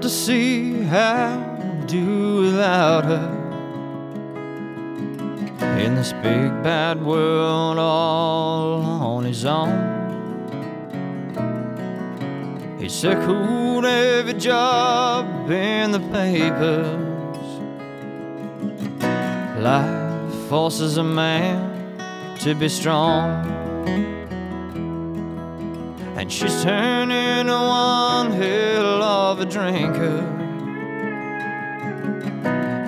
to see how to do without her. In this big bad world, all on his own. He circled every job in the papers. Life forces a man to be strong. And she's turned into one hell of a drinker.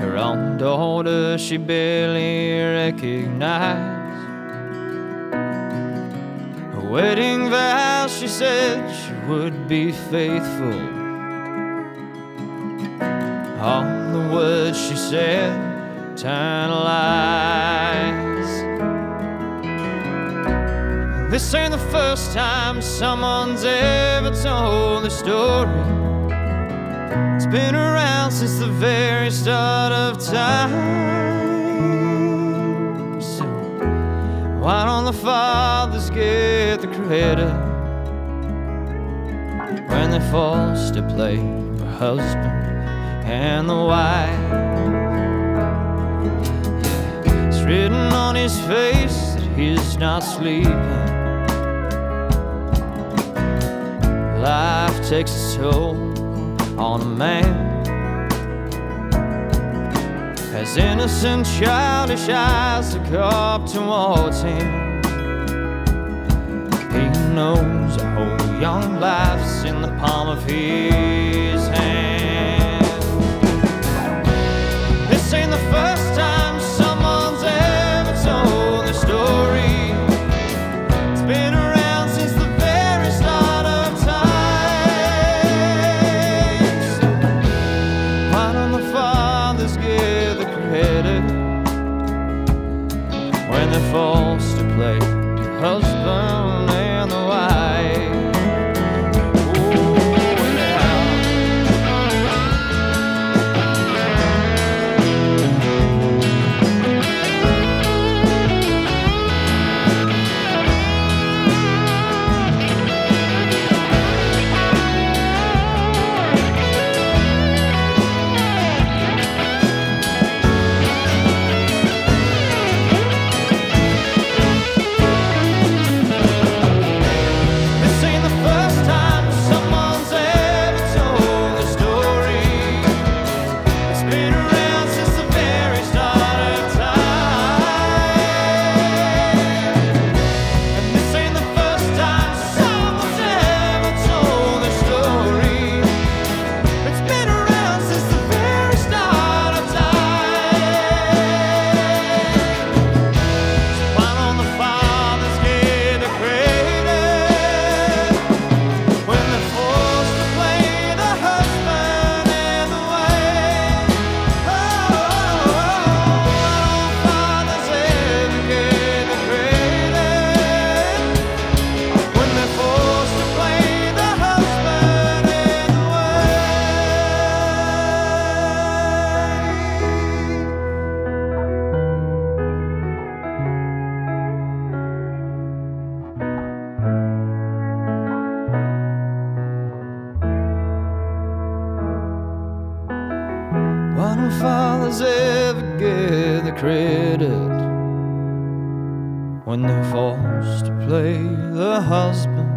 Her own daughter she barely recognized. Her wedding vows she said she would be faithful. All the words she said turn lies. This ain't the first time someone's ever told the story. It's been around since the very start of time. So why don't the fathers get the credit when they're forced to play the husband and the wife? It's written on his face that he's not sleeping. Takes its toll on a man. As innocent childish eyes look up towards him He knows a whole young life's in the palm of his credit when they're forced to play the husband